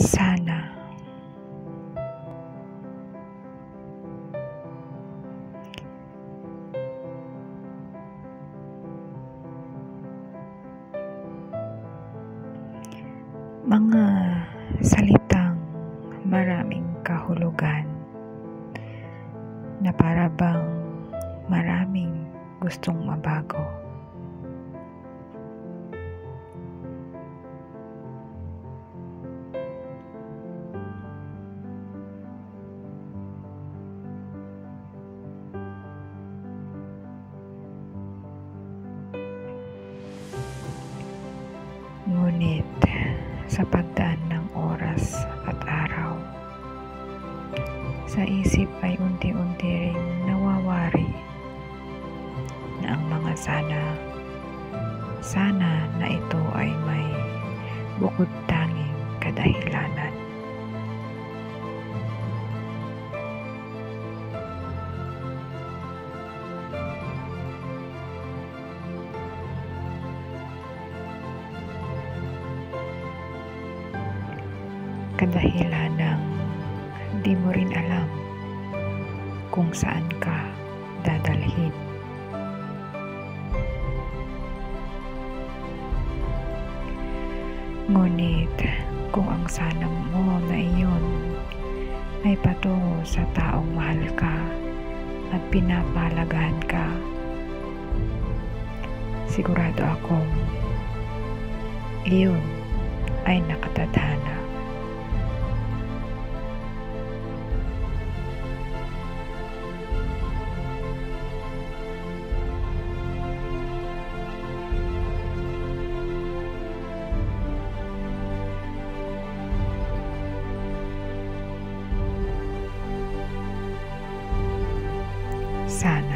Sana mga salitang maraming kahulugan na para bang maraming gustong mabago. Sa pagdaan ng oras at araw, sa isip ay unti-unti ring nawawari na ang mga sana, sana na ito ay may bukod tanging kadahilanan. Kadahilan ng di mo rin alam kung saan ka dadalhin. Ngunit kung ang sana mo na iyon ay patungo sa taong mahal ka at pinapalagahan ka, sigurado akong iyon ay nakatadhana. Sana